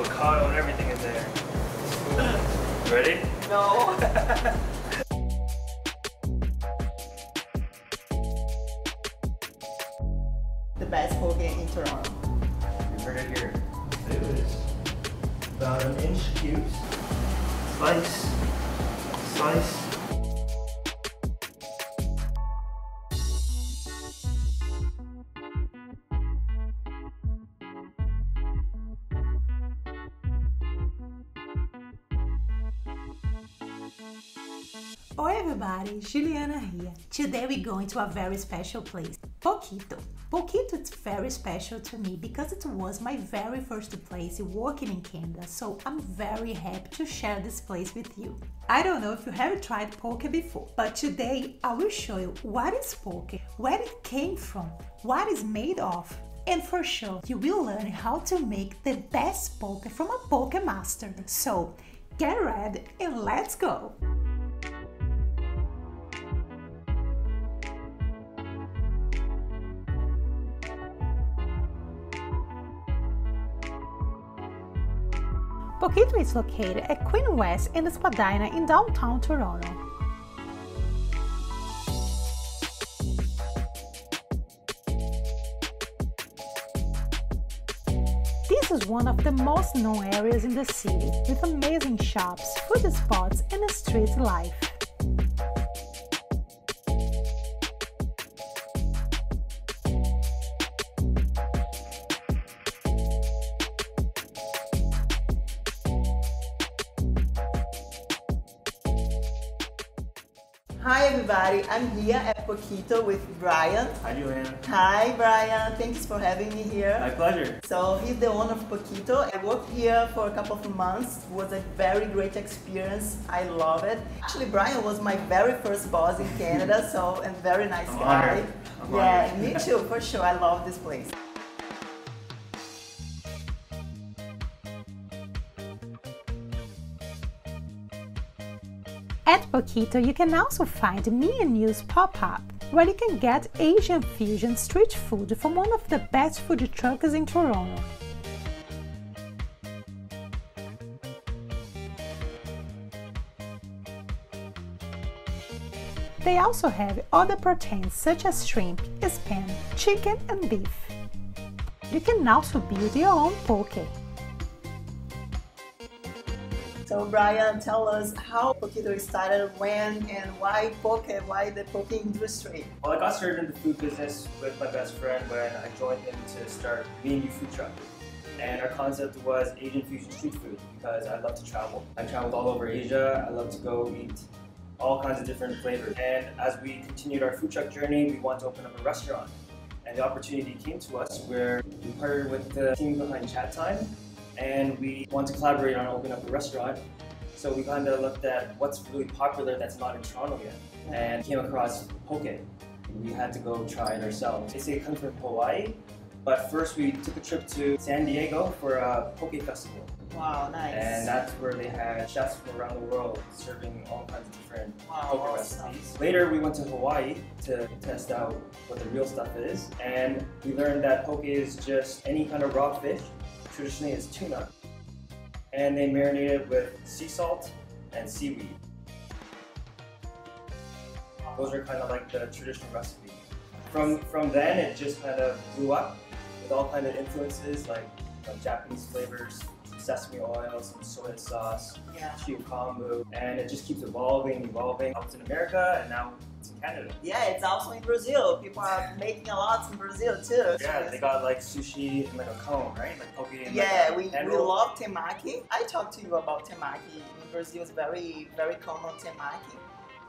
avocado and everything in there. Cool. Ready? No. the best poke in Toronto. You heard it here. Let's this. About an inch cubes. Slice. Slice. Oi everybody, Juliana here. Today we're going to a very special place, Pokito. Pokito is very special to me because it was my very first place working in Canada, so I'm very happy to share this place with you. I don't know if you have tried poke before, but today I will show you what is poke, where it came from, what it's made of, and for sure you will learn how to make the best poke from a poke master. So get ready and let's go! Pokito is located at Queen West and Spadina in downtown Toronto. This is one of the most known areas in the city, with amazing shops, food spots and street life. Everybody, I'm here at Pokito with Brian. Hi, Joanna. Hi Brian, thanks for having me here. My pleasure. So he's the owner of Pokito. I worked here for a couple of months. It was a very great experience. I love it. Actually, Brian was my very first boss in Canada, so and very nice I'm guy. honored. I'm yeah, honored. me too, for sure. I love this place. At Pokito, you can also find Me and You's pop-up, where you can get Asian fusion street food from one of the best food trucks in Toronto. They also have other proteins such as shrimp, spam, chicken and beef. You can also build your own poke. So Brian, tell us how Pokito started, when, and why poke, why the poke industry? Well, I got started in the food business with my best friend when I joined him to start Me and You Food Truck. And our concept was Asian fusion street food because I love to travel. I traveled all over Asia. I love to go eat all kinds of different flavors. And as we continued our food truck journey, we wanted to open up a restaurant. And the opportunity came to us where we partnered with the team behind Chatime and we wanted to collaborate on opening up a restaurant. So we kind of looked at what's really popular that's not in Toronto yet and came across poke. We had to go try it ourselves. They say it comes from Hawaii, but first we took a trip to San Diego for a poke festival. Wow, nice. And that's where they had chefs from around the world serving all kinds of different Wow, poke awesome. recipes. Later we went to Hawaii to test out what the real stuff is, and we learned that poke is just any kind of raw fish. Traditionally it's tuna, and they marinate it with sea salt and seaweed. Those are kind of like the traditional recipe. From from then, it just kind of blew up with all kind of influences like Japanese flavors, sesame oil, some soy sauce, Yeah. kombu, and it just keeps evolving, evolving. I was in America, and now Canada. Yeah, it's also in Brazil. People are making a lot in Brazil too. Yeah, they got like sushi in like a cone, right? Like poke in Yeah, like we, we love temaki. I talked to you about temaki. In Brazil, it's very, very common temaki.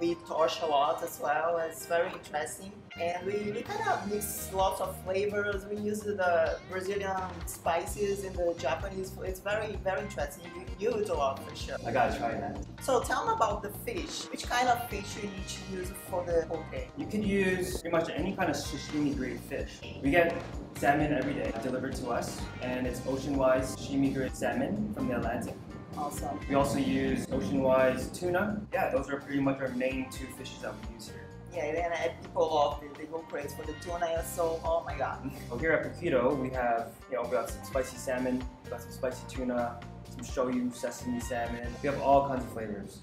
We torch a lot as well. It's very interesting. And we, we kind of mix lots of flavors. We use the Brazilian spices and the Japanese food. It's very, very interesting. You use a lot for sure. I gotta try that. So tell me about the fish. Which kind of fish you need to use for the poke? You could use pretty much any kind of sashimi grade fish. We get salmon every day delivered to us, and it's ocean wise sashimi grade salmon from the Atlantic. Awesome. We also use ocean wise tuna. Yeah, those are pretty much our main two fishes that we use here. Yeah, and people love it. They go crazy for the tuna. So, oh my god. Well, here at Pokito, we have, you know, we got some spicy salmon, we got some spicy tuna, some shoyu, sesame salmon. We have all kinds of flavors.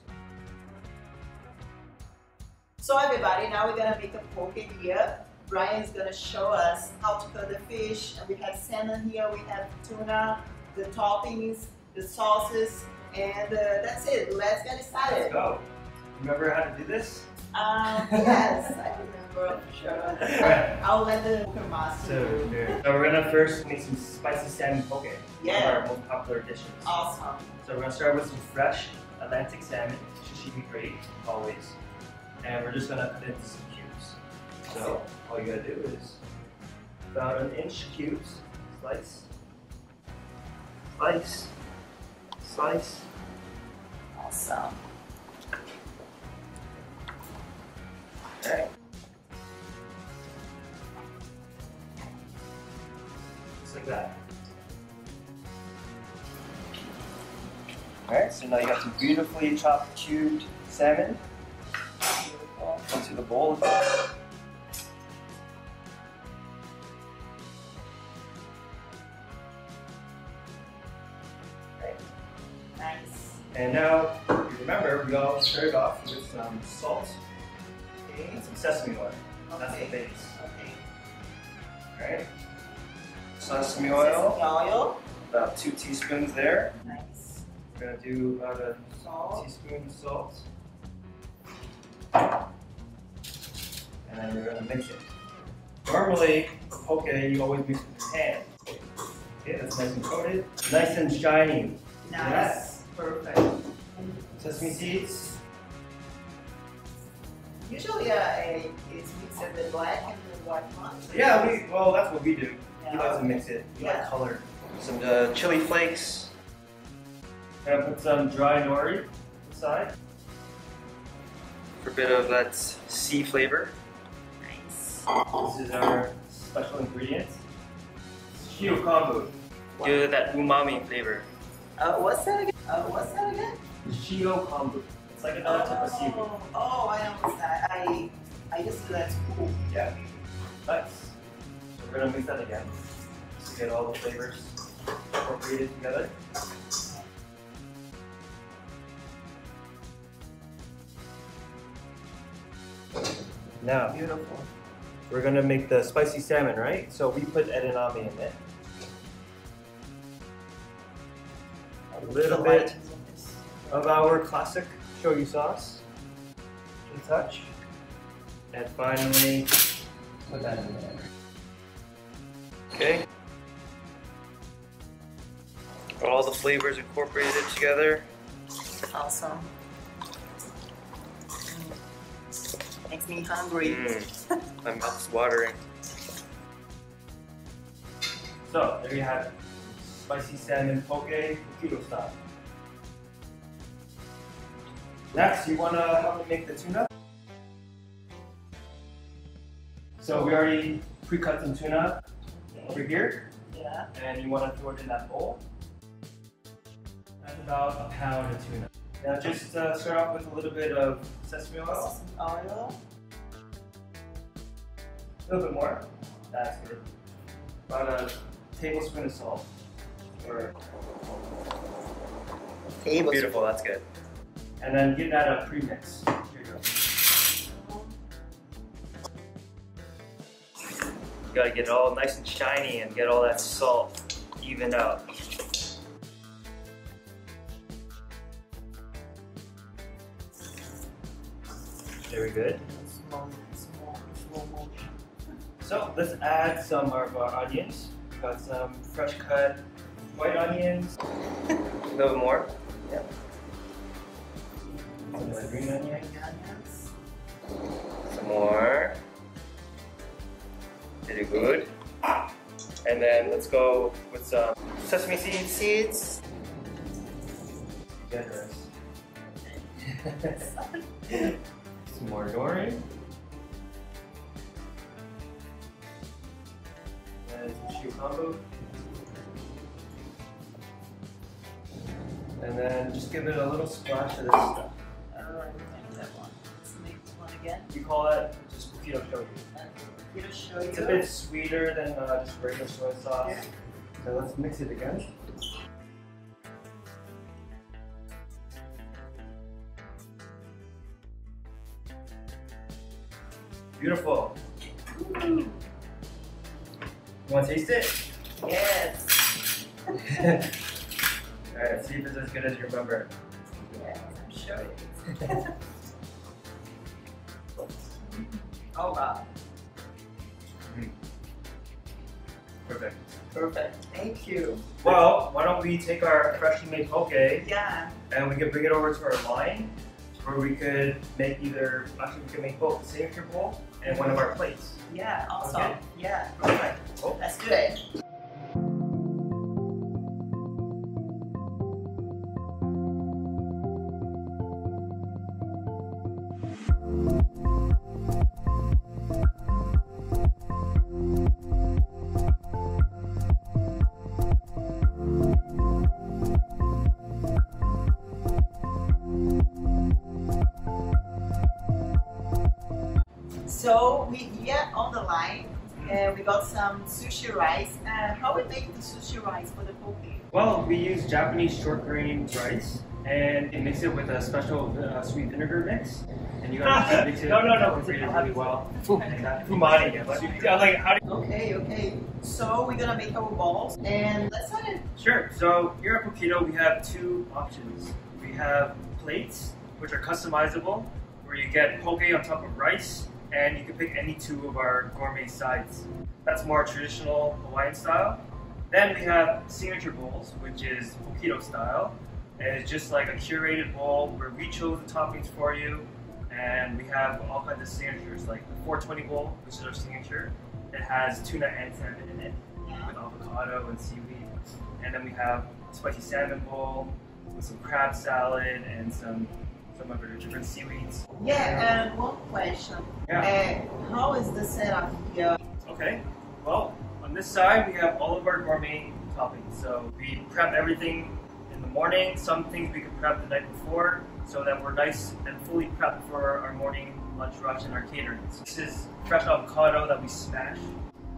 So everybody, now we're gonna make a poke here. Brian is gonna show us how to cut the fish. And we have salmon here, we have tuna, the toppings, the sauces, and uh, that's it. Let's get started. Let's go. Remember how to do this? Um, yes, I remember for sure. I'll let the poker master So, so we're gonna first make some spicy salmon poke. One Yeah. of our most popular dishes. Awesome. So we're gonna start with some fresh Atlantic salmon, sashimi grade, always. And we're just gonna cut it into some cubes. So all you gotta do is about an inch cubes, slice, slice, slice. Awesome. Alright. Just like that. Alright, so now you have some beautifully chopped cubed salmon into the bowl. Now, if you remember, we all started off with some salt and some sesame oil. That's the base. Okay. Alright? Sesame Sesame oil, oil. about two teaspoons there. Nice. We're gonna do about a Salt. teaspoon of salt. And then we're gonna mix it. Normally, for poke, you always mix it with your hand. Okay, that's nice and coated. Nice and shiny. Nice. Perfect. Sesame seeds. Usually, uh, it's mixed with the black and the white one. Yeah, we well that's what we do. We Yeah. like to mix it. We like color. Some uh, chili flakes. Gonna put some dry nori inside. For a bit of that sea flavor. Nice. This is our special ingredient. Shio kombu. Give it that umami flavor. Uh, what's that again? Uh, what's that again? Shio kombu. It's like another type of seafood. Oh, oh, I that. I, I just to cook. Yeah. Nice. So we're gonna mix that again. To get all the flavors incorporated together. Now, Beautiful. we're gonna make the spicy salmon, right? So we put edamame in it. A little bit of our classic shoyu sauce. A touch. And finally, put that in there. Okay. Got all the flavors incorporated together. Awesome. Makes me hungry. Mm, my mouth's watering. So, there you have it. Spicy salmon poke, keto style. Next, you wanna help me make the tuna? So we already pre-cut some tuna over here, Yeah. and you wanna throw it in that bowl. That's about a pound of tuna. Now just uh, start off with a little bit of sesame oil. Sesame Oil. A little bit more. That's good. About a tablespoon of salt. Or Table. beautiful, that's good. And then give that a pre-mix. Here you go. You gotta get it all nice and shiny and get all that salt evened out. Very good. So let's add some of our onions. We've got some fresh cut white onions. A little more. Yep. Some of green onion. Onions. Some more. Very good. And then let's go with some sesame seeds. Seeds. Generous. some more nori. And some shio kombu. And then just give it a little splash of this stuff. Oh, I like that one. Let's make one again? You call it just Pokito shoyu. Pokito shoyu. It's a bit sweeter than uh, just regular soy sauce. Yeah. So let's mix it again. Beautiful. You want to taste it? Yes. Alright, see if it's as good as you remember. Yes, I'm sure it is. oh wow. Mm-hmm. Perfect. Perfect. Thank you. Well, why don't we take our freshly made poke Yeah. and we can bring it over to our line where we could make either, actually we could make both the signature bowl and one of our plates. Yeah, awesome. Okay. Yeah, perfect. Cool. Let's do it. Make the rice for the poke? Well, we use Japanese short grain rice and we mix it with a special uh, sweet vinegar mix. And you gotta mix it No, no, no. incorporate it really well. And, yeah, like, how do Okay, okay. So we're gonna make our balls and let's start it. Sure. So here at Pokito, we have two options. We have plates, which are customizable, where you get poke on top of rice, and you can pick any two of our gourmet sides. That's more traditional Hawaiian style. Then we have signature bowls, which is Pokito style, and it's just like a curated bowl where we chose the toppings for you, and we have all kinds of signatures, like the 420 bowl, which is our signature. It has tuna and salmon in it with avocado and seaweed. And then we have spicy salmon bowl with some crab salad and some some of our different seaweeds. Yeah, and one question. Yeah. Uh, how is the setup here? Okay. Well, this side we have all of our gourmet toppings. So we prep everything in the morning. Some things we can prep the night before so that we're nice and fully prepped for our morning lunch rush and our caterings. This is fresh avocado that we smash.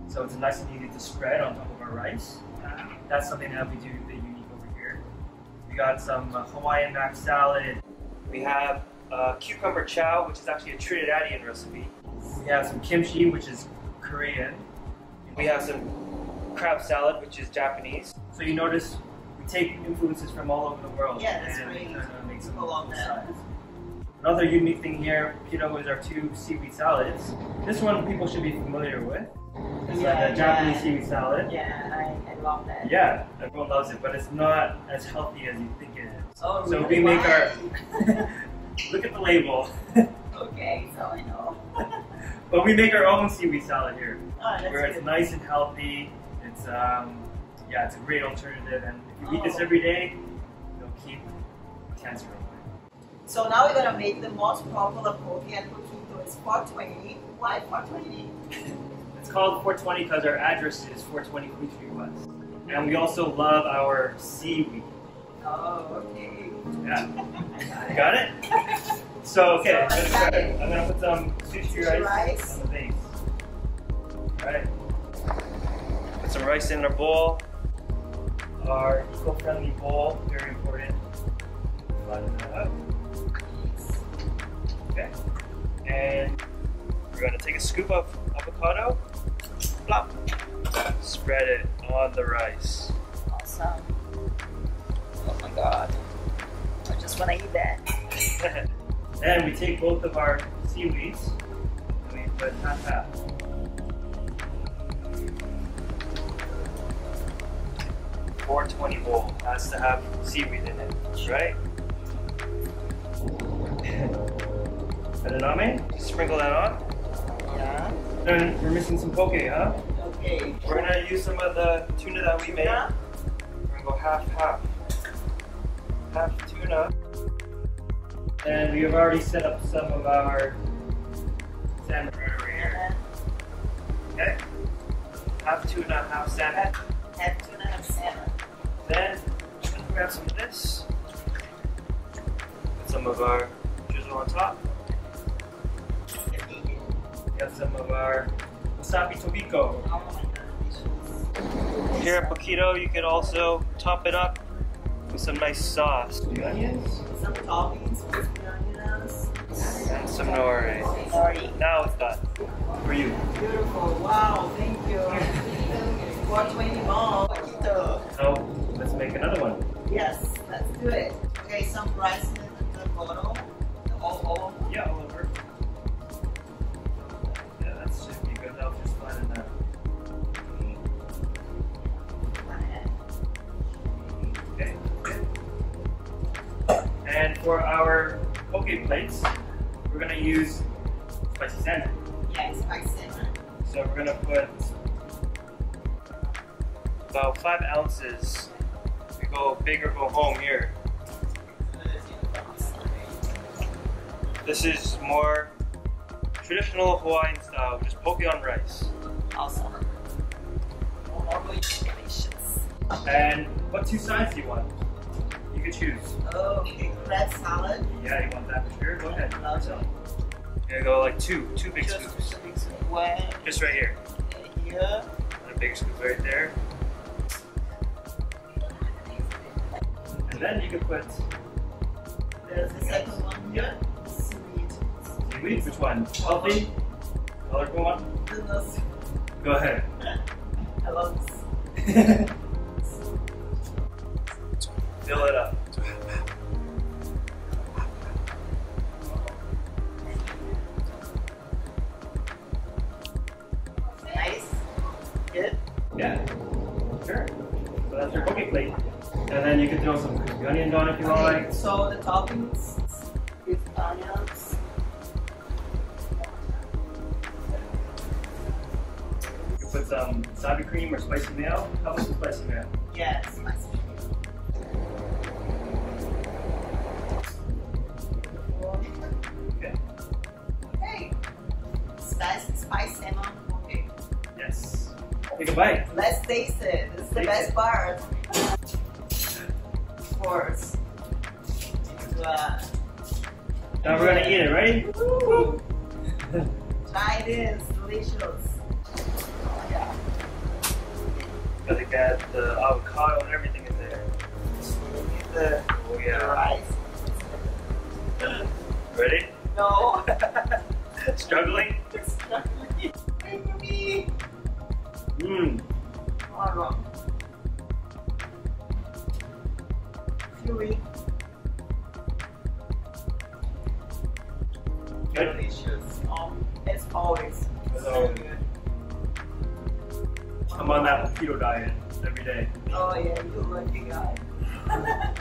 So it's nice and easy to spread on top of our rice. Uh, that's something that we do a bit unique over here. We got some uh, Hawaiian mac salad. We have uh, cucumber chow, which is actually a Trinidadian recipe. We have some kimchi, which is Korean. We have some crab salad, which is Japanese. So you notice we take influences from all over the world Yeah, that's and great. kind of make some People love that. sides. Another unique thing here, keto, is our two seaweed salads. This one people should be familiar with. It's Yeah, like a Japanese yeah. seaweed salad. Yeah, I, I love that. Yeah, everyone loves it, but it's not as healthy as you think it is. Oh, So really? we make our- Look at the label. okay, so I know. But we make our own seaweed salad here, oh, where it's good. nice and healthy. It's um, yeah, it's a great alternative, and if you eat this Oh. every day, you'll keep cancer away. So now we're gonna make the most popular poke at Pokito. It's 420. Why 420? It's called 420 because our address is 420 Queen Street West, and we also love our seaweed. Oh, okay. Yeah, got it. So okay, I'm So gonna, I got try- it. I'm gonna put some rice, rice. on the base. All right. Put some rice in our bowl. Our eco-friendly bowl, very important. Flatten that up. Okay. And we're gonna take a scoop of avocado. Plop. Spread it on the rice. Awesome. Oh my god. I just wanna eat that. then we take both of our seaweeds and we put half half. Four twenty bowl has to have seaweed in it, right? Edamame, sprinkle that on. Yeah. Then we're missing some poke, huh? Okay. We're gonna use some of the tuna that we made. Tuna? We're gonna go half half. Half tuna. And we have already set up some of our And Okay. Half tuna, half salmon. then have tuna and salmon. Then I'm gonna grab some of this. Put some of our drizzle on top. We have some of our wasabi tobiko. Oh Here at Pokito, you can also top it up with some nice sauce. Onions Some toppings, crispy onions. and some nori. Sorry. Now it's done. For you. Beautiful. Wow, thank you. 420 more. So let's make another one. Yes, let's do it. Okay, some rice in the bottle. All, all of them. Yeah, Oliver. Yeah, that should be good. That'll just fine in that. Okay. okay. And for our poke plates, we're gonna use spicy salmon. Yes, I salmon. So we're gonna put about five ounces. We go big or go home here. This is more traditional Hawaiian style, just poke on rice. Awesome. Normally delicious. And what two sides do you want? You can choose. Oh, Okay, crab salad. Yeah, you want that for sure? Go ahead. Love So, You're gonna go like two, two big Just scoops. scoop. One Just right here. Yeah. And a big scoop right there. And then you can put There's the second one here. Sweet. seaweed. Which one? Healthy? Colorful one? Goodness. Go ahead. I love this. Fill it up. Yeah. Sure. So that's your poke plate. And then you can throw some crispy onions on if you Okay, like. so the toppings with onions. You can put some sour cream or spicy mayo. How about some spicy mayo? Yes, nice. Take a bite. Let's taste it. This is the best part. Of course. Uh, Now we're gonna eat it. Ready? try this. Delicious. Yeah. Because it got the avocado and everything in there. With the, Oh the yeah. rice. Ready? No. Struggling? Mmm. Oh, Chewy. Delicious. Um, as always. As So always. good. I'm on that keto diet every day. Oh yeah, you lucky guy.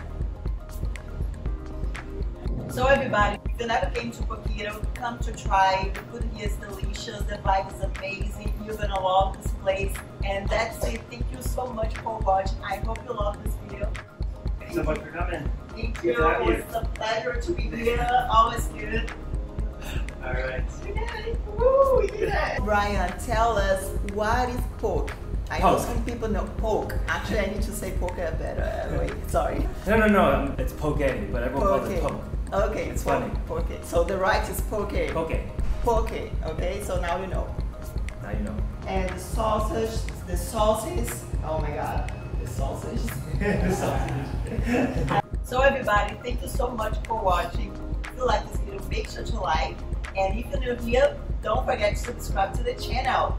so everybody, if you never came to Pokito, come to try. The food here is delicious. The vibe is amazing. You're gonna love this place. And that's it. Thank you so much for watching. I hope you love this video. Thanks so much for coming. Thank Good you. to have you. It's a pleasure to be here. Always good. All right. Yay. Woo, yeah. Brian, tell us what is pork? I know some people know pork. Actually, I need to say pork better. Wait, sorry. No, no, no. It's poke, but everyone calls it Poke. poke. Okay, It's pork, funny. Pork. So the right is poke. Poke. Poke. Okay, so now you know. Now you know. And the sausage, the sauces. Oh my god, the sausage. The sausage. so everybody, thank you so much for watching. If you like this video, make sure to like. And if you're new here, don't forget to subscribe to the channel.